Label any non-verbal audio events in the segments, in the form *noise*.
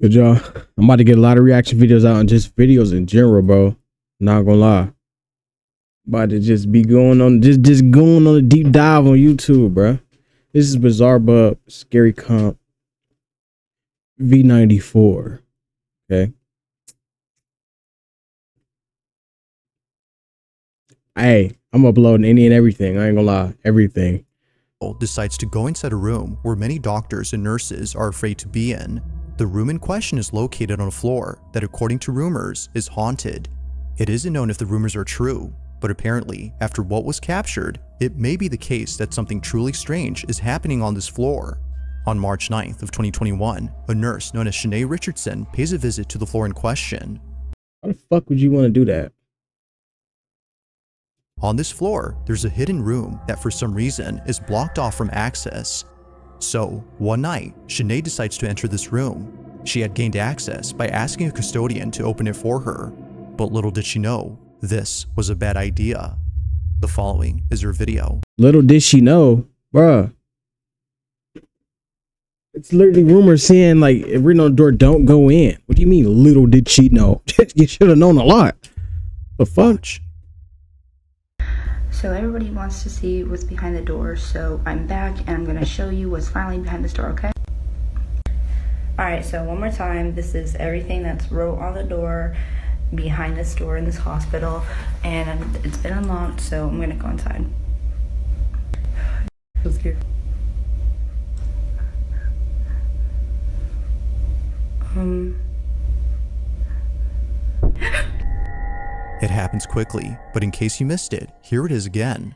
Good job. I'm about to get a lot of reaction videos out and just videos in general, bro. Not gonna lie. About to just be going on just just going on a deep dive on YouTube, bro. This is Bizarre Bub, Scary Comp, V94. Okay. Hey, I'm uploading any and everything. I ain't gonna lie. Everything. decides to go inside a room where many doctors and nurses are afraid to be in. The room in question is located on a floor that, according to rumors, is haunted. It isn't known if the rumors are true, but apparently, after what was captured, it may be the case that something truly strange is happening on this floor. On March 9th of 2021, a nurse known as Shanae Richardson pays a visit to the floor in question. Why the fuck would you want to do that? On this floor, there's a hidden room that for some reason is blocked off from access. So, one night, Shanae decides to enter this room. She had gained access by asking a custodian to open it for her, but little did she know, this was a bad idea. The following is her video. Little did she know, bruh. It's literally rumors saying like written on the door, don't go in. What do you mean? Little did she know? *laughs* you should have known a lot. The? Watch. So everybody wants to see what's behind the door, so I'm back and I'm gonna show you what's finally behind this door, okay? Alright, so one more time, this is everything that's wrote on the door behind this door in this hospital, and it's been unlocked, so I'm gonna go inside. Feels scared. Um, It happens quickly, but in case you missed it, here it is again.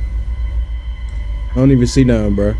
I don't even see nothing, bruh.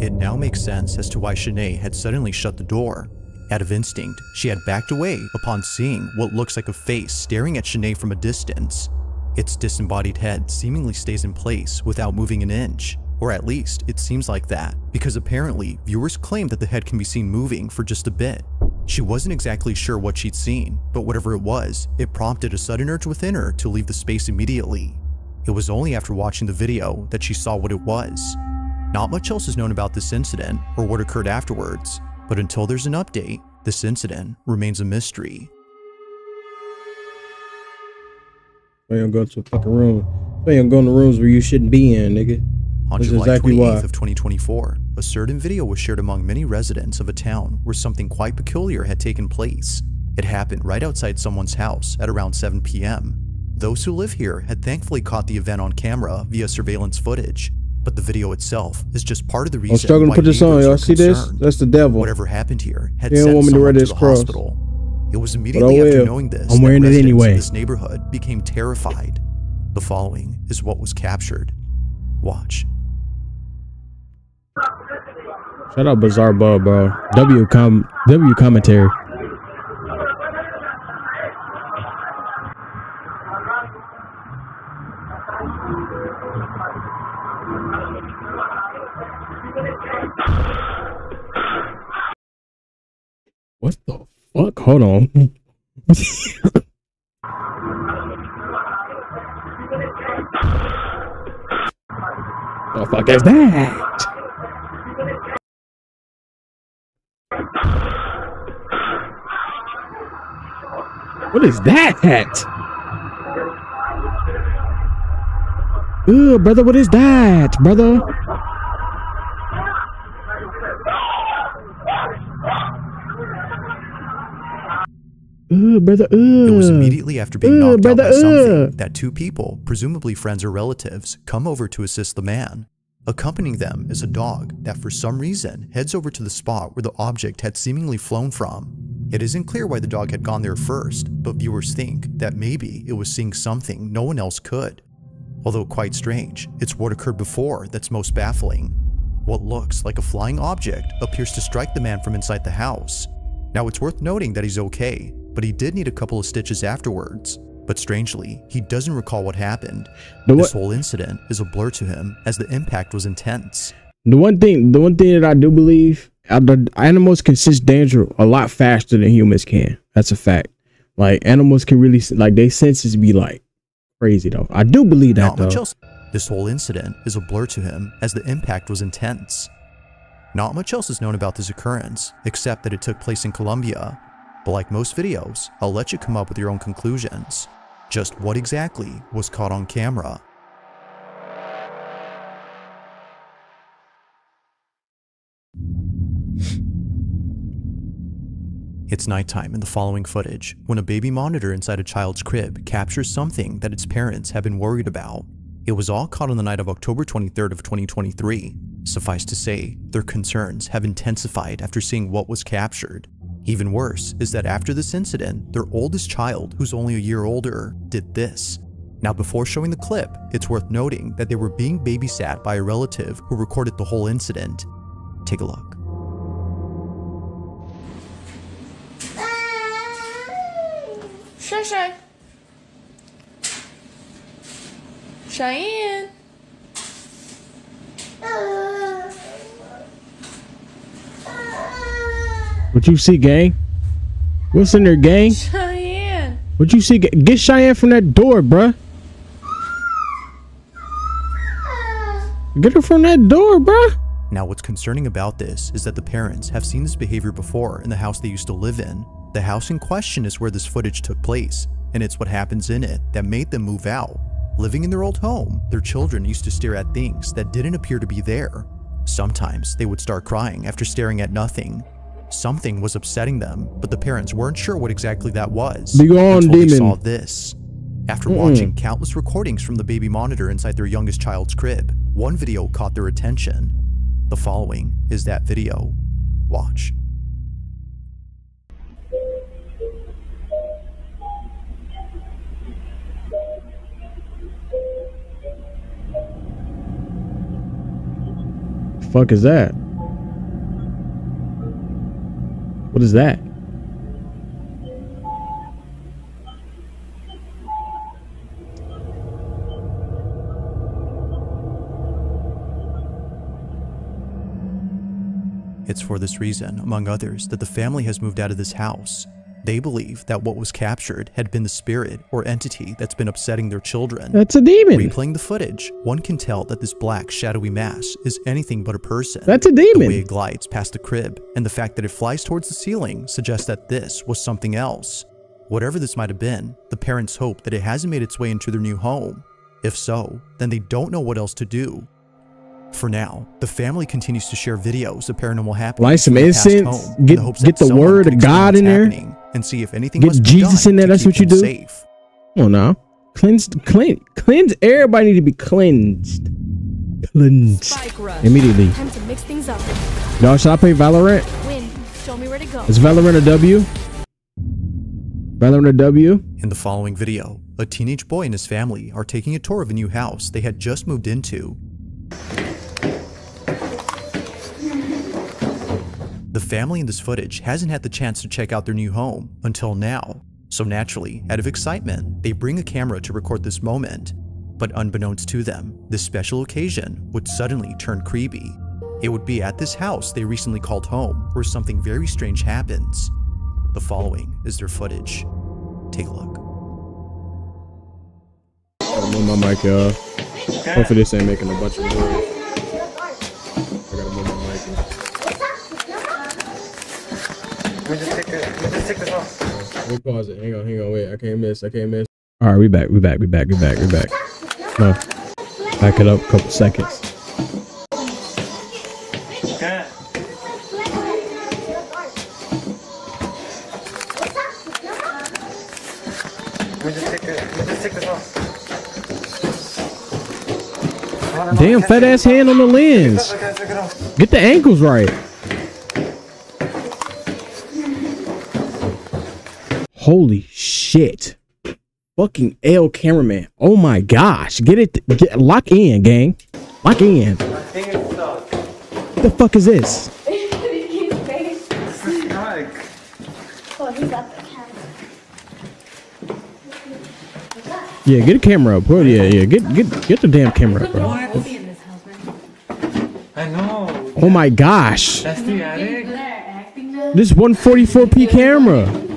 It now makes sense as to why Shanae had suddenly shut the door. Out of instinct, she had backed away upon seeing what looks like a face staring at Shanae from a distance. Its disembodied head seemingly stays in place without moving an inch, or at least it seems like that, because apparently viewers claim that the head can be seen moving for just a bit. She wasn't exactly sure what she'd seen, but whatever it was, it prompted a sudden urge within her to leave the space immediately. It was only after watching the video that she saw what it was. Not much else is known about this incident or what occurred afterwards, but until there's an update, this incident remains a mystery. Why you don't go to a fucking room? Why you don't go in the rooms where you shouldn't be in, nigga? On July exactly 28th why. of 2024, a certain video was shared among many residents of a town where something quite peculiar had taken place. It happened right outside someone's house at around 7 p.m. Those who live here had thankfully caught the event on camera via surveillance footage, but the video itself is just part of the reason I'm struggling to why put this on, y'all. See this? That's the devil. Whatever happened here had They sent to someone to this the cross. hospital. It was immediately after knowing this I'm that wearing it anyway. this neighborhood became terrified. The following is what was captured. Watch. Shout out Bizarre Bub, bro. W com W commentary. Fuck? Hold on. the fuck is that? What is that? Ugh, brother, what is that, brother? Brother. It was immediately after being knocked brother, out by something that two people, presumably friends or relatives, come over to assist the man. Accompanying them is a dog that for some reason heads over to the spot where the object had seemingly flown from. It isn't clear why the dog had gone there first, but viewers think that maybe it was seeing something no one else could. Although quite strange, it's what occurred before that's most baffling. What looks like a flying object appears to strike the man from inside the house. Now it's worth noting that he's okay, but he did need a couple of stitches afterwards. But strangely, he doesn't recall what happened. The this whole incident is a blur to him as the impact was intense. The one thing, the one thing that I do believe, uh, animals can sense danger a lot faster than humans can. That's a fact. Like animals can really like they senses be like crazy though. I do believe that Not much else. This whole incident is a blur to him as the impact was intense. Not much else is known about this occurrence, except that it took place in Colombia. But like most videos, I'll let you come up with your own conclusions. Just what exactly was caught on camera? It's nighttime in the following footage when a baby monitor inside a child's crib captures something that its parents have been worried about. It was all caught on the night of October 23rd of 2023. Suffice to say, their concerns have intensified after seeing what was captured. Even worse is that after this incident, their oldest child, who's only a year older, did this. Now before showing the clip, it's worth noting that they were being babysat by a relative who recorded the whole incident. Take a look. Shay Shay. Cheyenne. Uh. Uh. What you see, gang? What's in there, gang? Cheyenne. What you see? Ga- Get Cheyenne from that door, bruh. Get her from that door, bruh. Now, what's concerning about this is that the parents have seen this behavior before in the house they used to live in. The house in question is where this footage took place, and it's what happens in it that made them move out. Living in their old home, their children used to stare at things that didn't appear to be there. Sometimes they would start crying after staring at nothing. Something was upsetting them, but the parents weren't sure what exactly that was Be gone, until they saw this. After Mm-mm. watching countless recordings from the baby monitor inside their youngest child's crib, one video caught their attention. The following is that video. Watch. Fuck is that? What is that? It's for this reason, among others, that the family has moved out of this house. They believe that what was captured had been the spirit or entity that's been upsetting their children. That's a demon. Replaying the footage, one can tell that this black, shadowy mass is anything but a person. That's a demon. The way it glides past the crib and the fact that it flies towards the ceiling suggests that this was something else. Whatever this might have been, the parents hope that it hasn't made its way into their new home. If so, then they don't know what else to do. For now, the family continues to share videos of paranormal happenings. Light some from the past incense, home get- the get the word of God in there. Happening And see if anything Get must be Jesus done in there, that's what you do? Safe. Come on now. Cleanse, clean, cleanse. Everybody need to be cleansed. Cleansed. Immediately. Time to mix things up. Y'all, should I play Valorant? Win. Show me where to go. Is Valorant a W? Valorant a W? In the following video, a teenage boy and his family are taking a tour of a new house they had just moved into. The family in this footage hasn't had the chance to check out their new home until now. So naturally, out of excitement, they bring a camera to record this moment. But unbeknownst to them, this special occasion would suddenly turn creepy. It would be at this house they recently called home where something very strange happens. The following is their footage. Take a look. Gotta my mic, y'all. Hopefully this ain't making a bunch of noise. Take this off. Let me pause it. Hang on, hang on. Wait, I can't miss. I can't miss. All right, we back. We back. We back. We back. We back. No, back it up a couple seconds. Damn, fat ass hand on the lens. I can't take it off. Get the ankles right. Holy shit. Fucking L cameraman. Oh my gosh. Get it. Get, lock in, gang. Lock in. My finger stuck. What the fuck is this? This is Mike. Yeah, get a camera up. Well, yeah, yeah. Get get get the damn camera up, bro. I know. Oh my gosh. That's the attic. This 144p camera.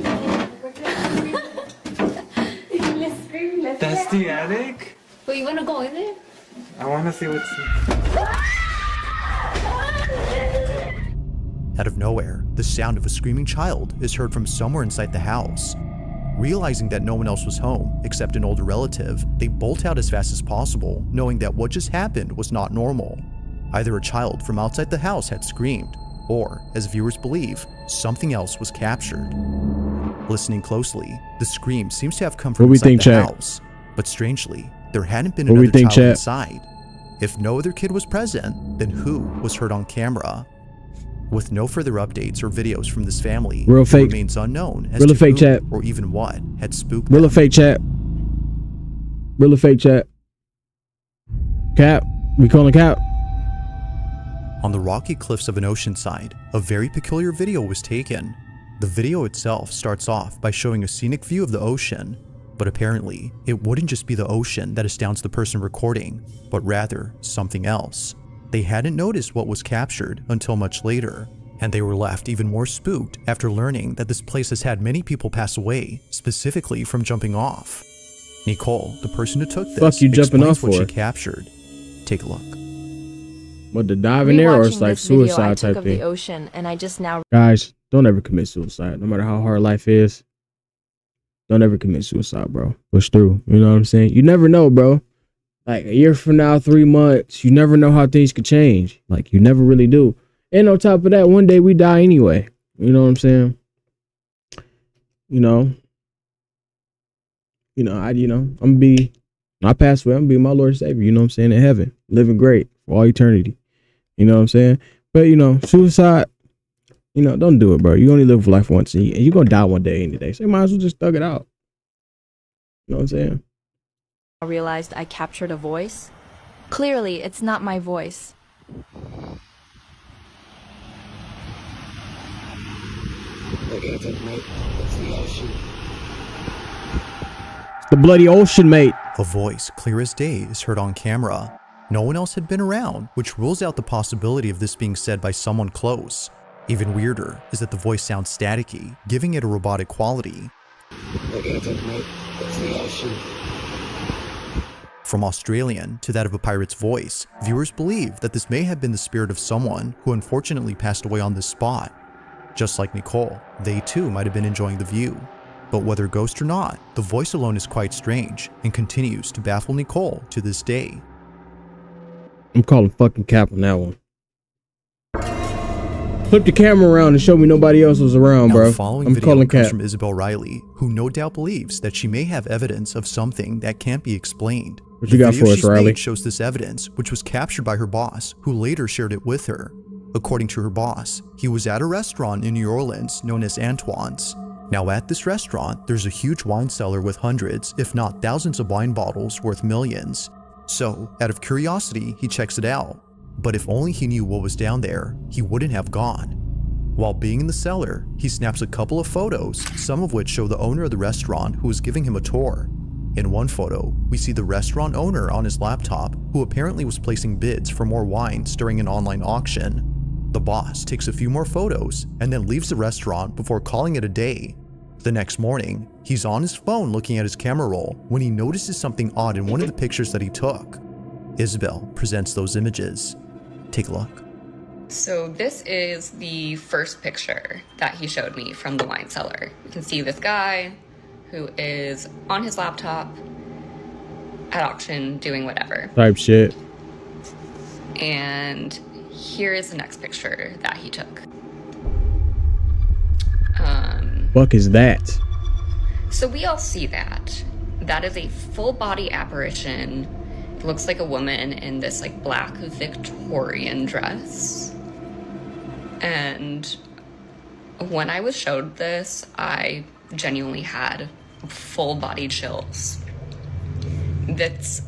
That's the attic? But you wanna go in there? I wanna see what's. Out of nowhere, the sound of a screaming child is heard from somewhere inside the house. Realizing that no one else was home except an older relative, they bolt out as fast as possible, knowing that what just happened was not normal. Either a child from outside the house had screamed, or, as viewers believe, something else was captured. Listening closely, the scream seems to have come from What we inside think, the chat? house, but strangely, there hadn't been What another think, child chat? inside. If no other kid was present, then who was heard on camera? With no further updates or videos from this family, Real fake. remains unknown as Real to fake who chat? or even what had spooked Real them. fake chat? Real fake chat? Cap? We calling Cap? On the rocky cliffs of an ocean side, a very peculiar video was taken. The video itself starts off by showing a scenic view of the ocean, but apparently, it wouldn't just be the ocean that astounds the person recording, but rather something else. They hadn't noticed what was captured until much later, and they were left even more spooked after learning that this place has had many people pass away, specifically from jumping off. Nicole, the person who took this, Fuck you jumping explains off what for? she captured. Take a look. What the dive in there or it's Rewatching like this video I suicide type of thing? the ocean, and I just now Guys, don't ever commit suicide, no matter how hard life is. Don't ever commit suicide, bro. Push through. You know what I'm saying? You never know, bro. Like a year from now, three months, you never know how things could change. Like you never really do. And on top of that, one day we die anyway. You know what I'm saying? You know. You know, I you know, I'm gonna be I pass away, I'm gonna be my Lord and Savior, you know what I'm saying, in heaven, living great for all eternity. You know what I'm saying? But you know, suicide, you know, don't do it, bro. You only live life once, and you- and you're gonna die one day, any day. So you might as well just thug it out. You know what I'm saying? I realized I captured a voice. Clearly, it's not my voice. It's the bloody ocean, mate. A voice, clear as day, is heard on camera. No one else had been around, which rules out the possibility of this being said by someone close. Even weirder is that the voice sounds staticky, giving it a robotic quality. From Australian to that of a pirate's voice, viewers believe that this may have been the spirit of someone who unfortunately passed away on this spot. Just like Nicole, they too might have been enjoying the view. But whether ghost or not, the voice alone is quite strange and continues to baffle Nicole to this day. I'm calling fucking cap on that one. Flip the camera around and show me nobody else was around, Now, bro. following I'm video calling comes cap. from Isabel Riley, who no doubt believes that she may have evidence of something that can't be explained. What The you got video for us, Riley? shows this evidence, which was captured by her boss, who later shared it with her. According to her boss, he was at a restaurant in New Orleans known as Antoine's. Now, at this restaurant, there's a huge wine cellar with hundreds, if not thousands, of wine bottles worth millions. So, out of curiosity, he checks it out. But if only he knew what was down there, he wouldn't have gone. While being in the cellar, he snaps a couple of photos, some of which show the owner of the restaurant who is giving him a tour. In one photo, we see the restaurant owner on his laptop, who apparently was placing bids for more wines during an online auction. The boss takes a few more photos and then leaves the restaurant before calling it a day. The next morning, he's on his phone looking at his camera roll when he notices something odd in one of the pictures that he took. Isabel presents those images. Take a look. So this is the first picture that he showed me from the wine cellar. You can see this guy who is on his laptop at auction doing whatever. Type shit. And here is the next picture that he took. Um, Fuck is that? so we all see that. That is a full body apparition. Looks like a woman in this like black Victorian dress. And when I was showed this, I genuinely had full body chills. That's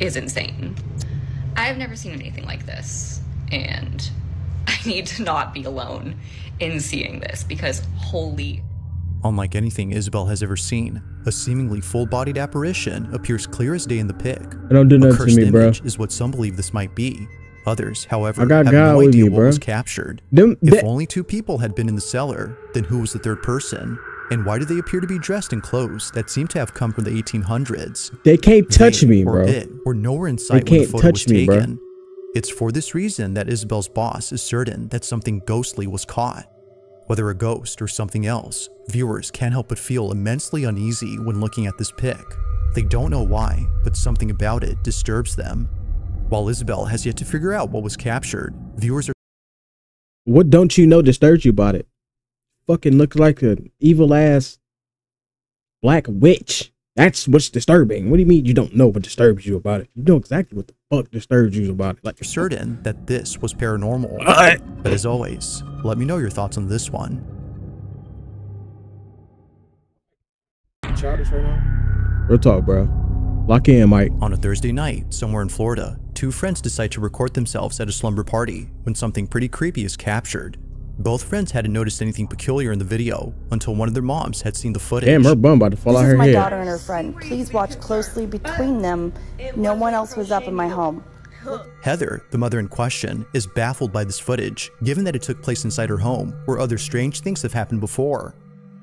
is insane. I've never seen anything like this, and *laughs* I need to not be alone in seeing this because holy Unlike anything Isabel has ever seen, a seemingly full-bodied apparition appears clear as day in the pic. It don't do A nothing to me, bro. is what some believe this might be. Others, however, I got have God no idea me, what bro. was captured. Them, If only two people had been in the cellar, then who was the third person? And why do they appear to be dressed in clothes that seem to have come from the 1800s? They can't touch They me, or bro. It were nowhere in sight when the photo touch was me, bro. taken. It's for this reason that Isabel's boss is certain that something ghostly was caught. Whether a ghost or something else, viewers can't help but feel immensely uneasy when looking at this pic. They don't know why, but something about it disturbs them. While Isabel has yet to figure out what was captured, viewers are What don't you know disturbs you about it? Fucking looks like an evil ass black witch. That's what's disturbing. What do you mean you don't know what disturbs you about it? You know exactly what the fuck disturbs you about it. Like you're certain that this was paranormal. But as always, let me know your thoughts on this one. childish right now. Real talk, bro. Lock in, Mike. On a Thursday night, somewhere in Florida, two friends decide to record themselves at a slumber party when something pretty creepy is captured. Both friends hadn't noticed anything peculiar in the video until one of their moms had seen the footage. Damn, her bum about to fall This out is her my daughter and her friend. Please watch closely between them. No one else was up in my home. Heather, the mother in question, is baffled by this footage, given that it took place inside her home, where other strange things have happened before.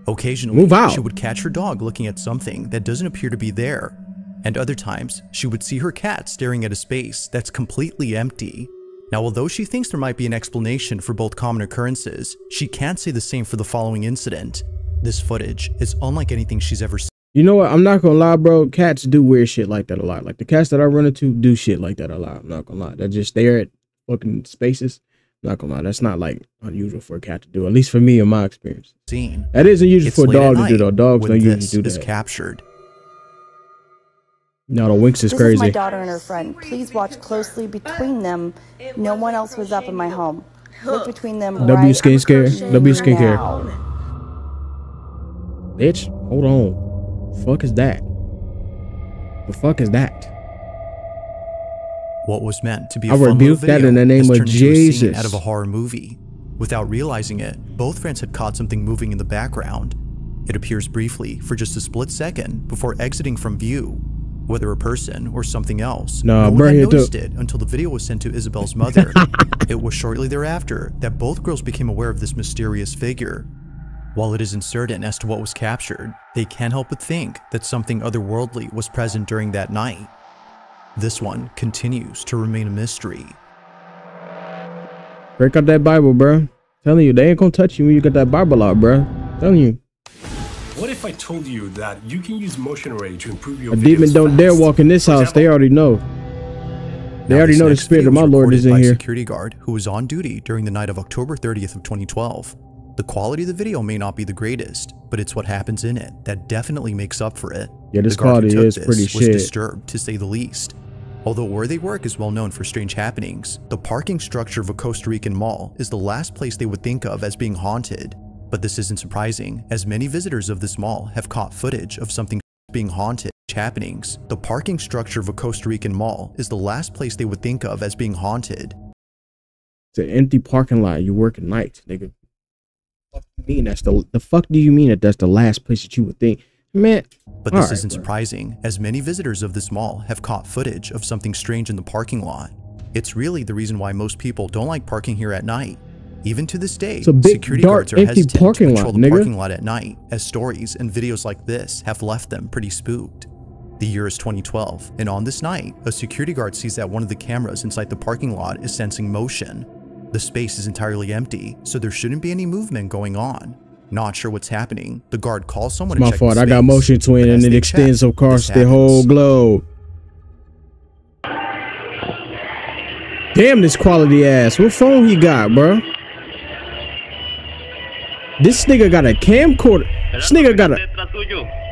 Occasionally, Move out. she would catch her dog looking at something that doesn't appear to be there, and other times, she would see her cat staring at a space that's completely empty. Now, although she thinks there might be an explanation for both common occurrences, she can't say the same for the following incident. This footage is unlike anything she's ever seen. You know what? I'm not gonna lie, bro. Cats do weird shit like that a lot. Like the cats that I run into do shit like that a lot. I'm not gonna lie. They just stare at fucking spaces. I'm not gonna lie. That's not like unusual for a cat to do. At least for me, in my experience. Seen. That is unusual It's for a dog to do though. Dogs don't usually do is that. captured. No, the winks is This is my daughter and her friend. Please watch closely between them. No one else was up in my home. Look between them W right skin scare. W skincare. now. Bitch, hold on. Fuck is that? The fuck is that? What was meant to be a I fun little rebuke that video in the name has of turned into a scene Jesus. out of a horror movie. Without realizing it, both friends had caught something moving in the background. It appears briefly for just a split second before exiting from view. Whether a person or something else, Nah, no one had noticed it until the video was sent to Isabel's mother. *laughs* it was shortly thereafter that both girls became aware of this mysterious figure. While it is uncertain as to what was captured, they can't help but think that something otherworldly was present during that night. This one continues to remain a mystery. Break out that Bible, bro. Telling you, they ain't gonna touch you when you get that Bible out, bro. Telling you, What if I told you that you can use motion array to improve your a demon don't dare walk in this For house. example, They already know. They Now, already know the spirit of my Lord is in by here. security guard who was on duty during the night of October 30th of 2012. The quality of the video may not be the greatest, but it's what happens in it that definitely makes up for it. Yeah, this the guard who quality took is this pretty was shit. disturbed, to say the least. Although where they work is well known for strange happenings, the parking structure of a Costa Rican mall is the last place they would think of as being haunted. But this isn't surprising, as many visitors of this mall have caught footage of something being haunted happenings. The parking structure of a Costa Rican mall is the last place they would think of as being haunted. It's an empty parking lot. You work at night, nigga. What do you mean that's the the fuck do you mean that that's the last place that you would think, man? But this alright, isn't bro. surprising, as many visitors of this mall have caught footage of something strange in the parking lot. It's really the reason why most people don't like parking here at night. Even to this day, big, security dark, guards are empty hesitant parking to lot, patrol the nigga. parking lot at night, as stories and videos like this have left them pretty spooked. The year is 2012, and on this night, a security guard sees that one of the cameras inside the parking lot is sensing motion. The space is entirely empty, so there shouldn't be any movement going on. Not sure what's happening, the guard calls someone My to check fault. I got motion twin and it extends check, across the whole globe. Damn this quality ass. What phone he got, bro? This nigga got a camcorder. This nigga got a.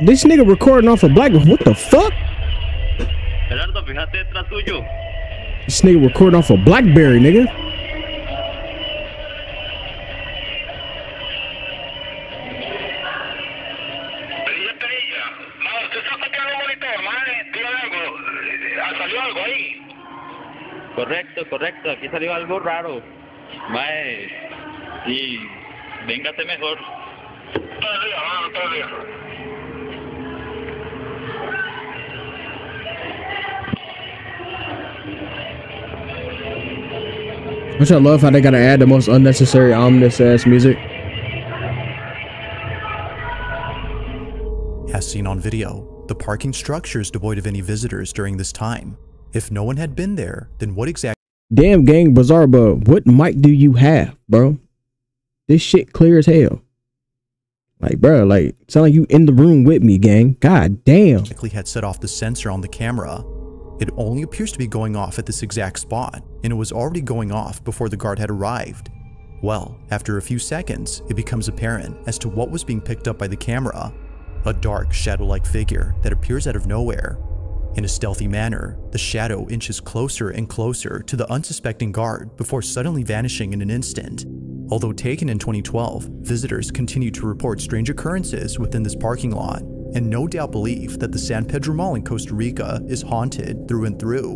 This nigga recording off a black. What the fuck? This nigga recording off a BlackBerry, nigga. Correcto, correcto. Aquí salió algo raro. Mae. Y véngase mejor. Ah, Which I love how they gotta add the most unnecessary ominous ass music. As seen on video, the parking structure is devoid of any visitors during this time. If no one had been there, then what exactly Damn gang bizarre, but what mic do you have, bro? This shit clear as hell. Like, bro, like sound like you in the room with me, gang. God damn. had set off the sensor on the camera? It only appears to be going off at this exact spot, and it was already going off before the guard had arrived. Well, after a few seconds, it becomes apparent as to what was being picked up by the camera. A dark, shadow-like figure that appears out of nowhere. In a stealthy manner, the shadow inches closer and closer to the unsuspecting guard before suddenly vanishing in an instant. Although taken in 2012, visitors continue to report strange occurrences within this parking lot and no doubt believe that the San Pedro Mall in Costa Rica is haunted through and through.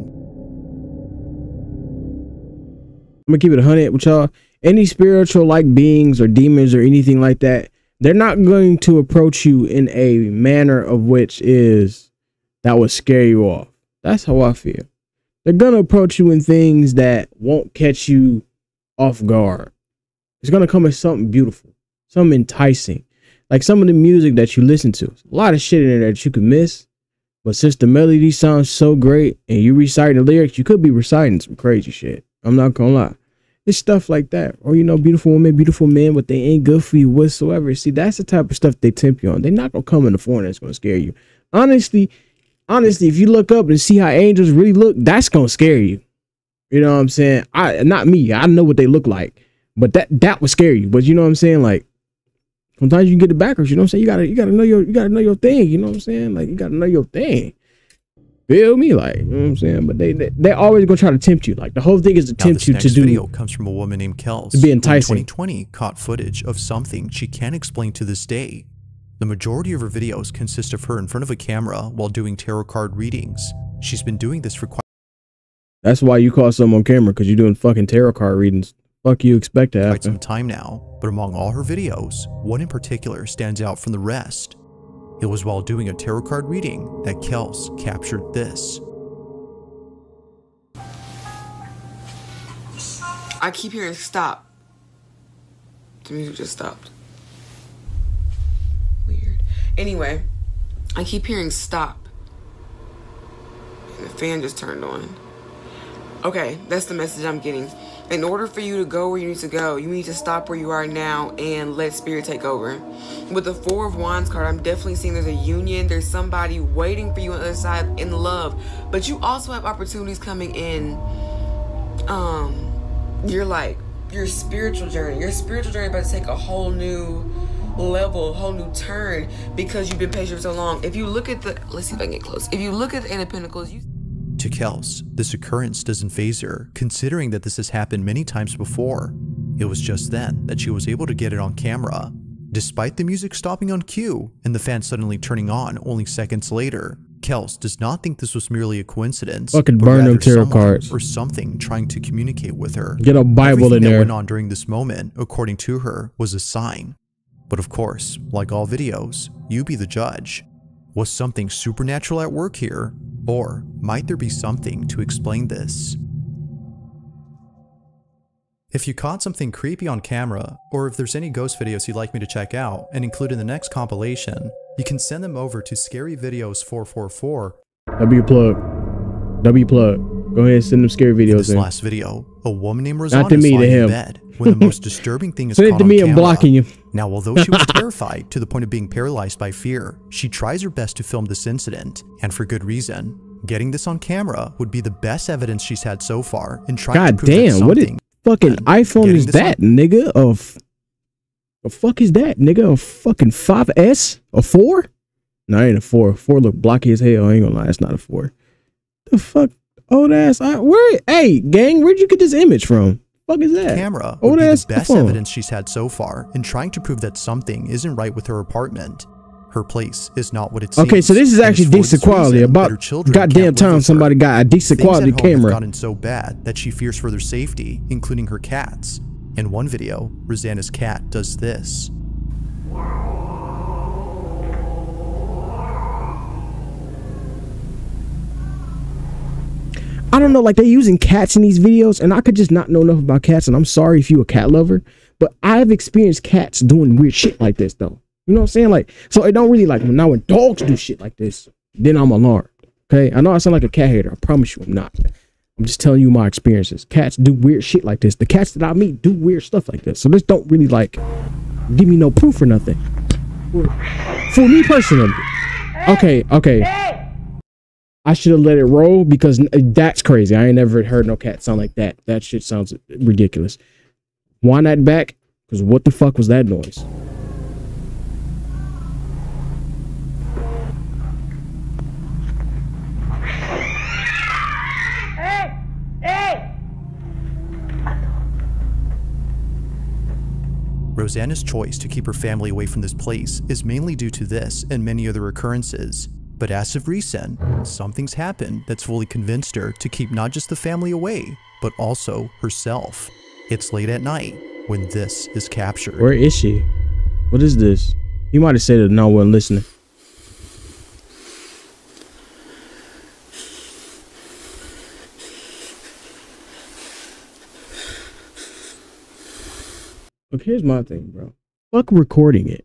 I'm gonna keep it a hundred with y'all. Any spiritual like beings or demons or anything like that, they're not going to approach you in a manner of which is that would scare you off. That's how I feel. They're gonna approach you in things that won't catch you off guard. It's gonna come as something beautiful, something enticing. Like some of the music that you listen to. A lot of shit in there that you could miss. But since the melody sounds so great and you recite the lyrics, you could be reciting some crazy shit. I'm not gonna lie. It's stuff like that. Or you know, beautiful women, beautiful men, but they ain't good for you whatsoever. See, that's the type of stuff they tempt you on. They're not gonna come in the form that's gonna scare you. Honestly, honestly, if you look up and see how angels really look, that's gonna scare you. You know what I'm saying? I not me. I know what they look like. But that that would scare you. But you know what I'm saying? Like sometimes you can get the backers, you know what I'm saying? You gotta you gotta know your you gotta know your thing, you know what I'm saying? Like you gotta know your thing. Feel me? Like, you know what I'm saying? But they, they they're always gonna try to tempt you. Like the whole thing is to Now, tempt this you next to do video comes from a woman named Kels, To be in enticing. 2020 caught footage of something she can't explain to this day. The majority of her videos consist of her in front of a camera while doing tarot card readings. She's been doing this for quite That's why you call someone on camera, because you're doing fucking tarot card readings. Fuck you expect to quite some time now, but among all her videos, one in particular stands out from the rest. It was while doing a tarot card reading that Kels captured this. I keep hearing stop. The music just stopped. Weird. Anyway, I keep hearing stop. And the fan just turned on. Okay, that's the message I'm getting. In order for you to go where you need to go, you need to stop where you are now and let spirit take over. With the Four of Wands card, I'm definitely seeing there's a union. There's somebody waiting for you on the other side in love. But you also have opportunities coming in. Um, you're like your spiritual journey. Your spiritual journey about to take a whole new level, a whole new turn because you've been patient for so long. If you look at the, let's see if I can get close. If you look at the Eight of Pentacles, you To Kels, this occurrence doesn't faze her, considering that this has happened many times before. It was just then that she was able to get it on camera. Despite the music stopping on cue and the fan suddenly turning on only seconds later, Kels does not think this was merely a coincidence. Fucking burn them tarot cards. Or something trying to communicate with her. Get a Bible Everything in that there. went on during this moment, according to her, was a sign. But of course, like all videos, you be the judge. Was something supernatural at work here? Or might there be something to explain this? If you caught something creepy on camera, or if there's any ghost videos you'd like me to check out and include in the next compilation, you can send them over to scaryvideos444 W plug. W plug. Go ahead and send them scary In videos this in. last video, a woman named Rosanna Not to me, is to him. bed when the most *laughs* disturbing thing is Send it caught to on me, I'm blocking you. Now, although she was *laughs* terrified to the point of being paralyzed by fear, she tries her best to film this incident, and for good reason. Getting this on camera would be the best evidence she's had so far in trying God to prove that damn, what is something fucking iPhone is that, nigga? Of the fuck is that, nigga? A fucking 5S? A four? No, it ain't a four. Four look blocky as hell. I ain't gonna lie, it's not a four. The fuck, old ass. I, where? Hey, gang, where'd you get this image from? Fuck is that? camera would Old be ass the best phone. evidence she's had so far in trying to prove that something isn't right with her apartment. Her place is not what it seems. Okay, so this is actually decent quality. reason About goddamn time somebody got a decent Things quality camera. gotten so bad that she fears for their safety, including her cats. In one video, Rosanna's cat does this. I don't know, like they're using cats in these videos, and I could just not know enough about cats. And I'm sorry if you're a cat lover, but I've experienced cats doing weird shit like this though. You know what I'm saying? Like, so it don't really like when now when dogs do shit like this, then I'm alarmed. Okay, I know I sound like a cat hater. I promise you, I'm not. I'm just telling you my experiences. Cats do weird shit like this. The cats that I meet do weird stuff like this. So this don't really like give me no proof or nothing. For me personally. Okay, okay. I should have let it roll because that's crazy. I ain't never heard no cat sound like that. That shit sounds ridiculous. Why not back, because what the fuck was that noise? Rosanna's choice to keep her family away from this place is mainly due to this and many other occurrences. But as of recent, something's happened that's fully convinced her to keep not just the family away, but also herself. It's late at night when this is captured. Where is she? What is this? You might have said it, no one listening. Look, here's my thing, bro. Fuck recording it.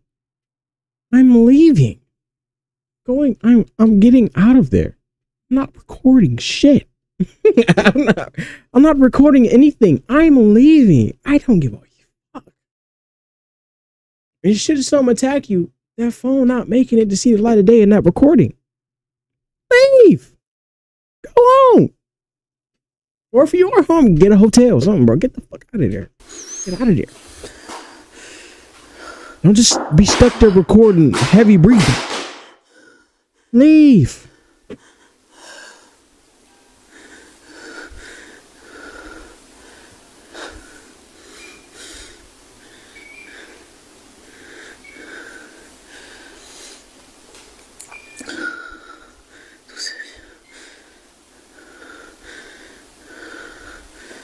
I'm leaving. Going, I'm I'm getting out of there. I'm not recording shit. *laughs* I'm not I'm not recording anything. I'm leaving. I don't give a fuck. And should something attack you, that phone not making it to see the light of day and not recording. Leave. Go home. Or if you are home, get a hotel or something, bro. Get the fuck out of there. Get out of there. Don't just be stuck there recording heavy breathing. Leave.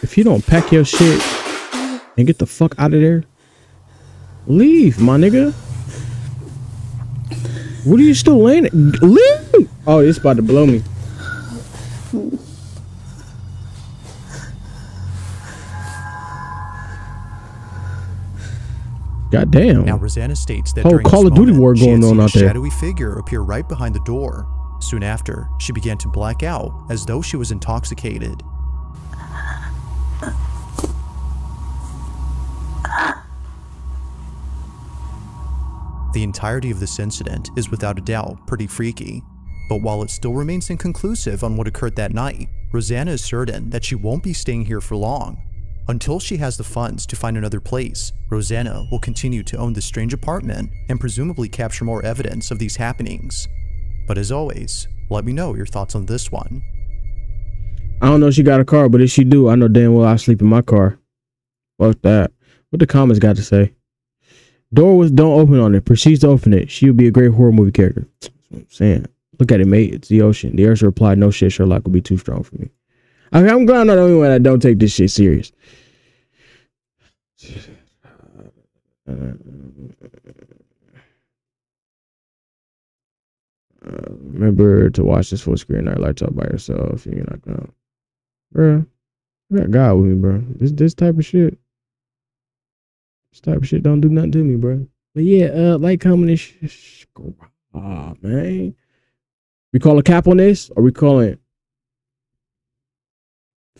If you don't pack your shit and get the fuck out of there, leave, my nigga. What are you still laying? Oh, it's about to blow me. God damn. Now Rosanna states that Whole during Call of Duty moment, war going on out there. shadowy figure appear right behind the door. Soon after, she began to black out as though she was intoxicated. The entirety of this incident is without a doubt pretty freaky, but while it still remains inconclusive on what occurred that night, Rosanna is certain that she won't be staying here for long. Until she has the funds to find another place, Rosanna will continue to own this strange apartment and presumably capture more evidence of these happenings. But as always, let me know your thoughts on this one. I don't know if she got a car, but if she do, I know damn well I sleep in my car. Fuck that. What the comments got to say? Door was don't open on it. Proceeds to open it. She would be a great horror movie character. That's what I'm saying. Look at it, mate. It's the ocean. The Ursa replied, "No shit, Sherlock will be too strong for me." I I'm glad I'm not the only one that don't take this shit serious. Uh, remember to watch this full screen night lights up by yourself. You're not gonna, bruh. I got God with me, bro. This this type of shit, this type of shit don't do nothing to me, bro. But yeah, uh, like, comment, and sh- sh- ah, man. We call a cap on this, or we calling?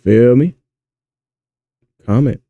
Feel me? Comment.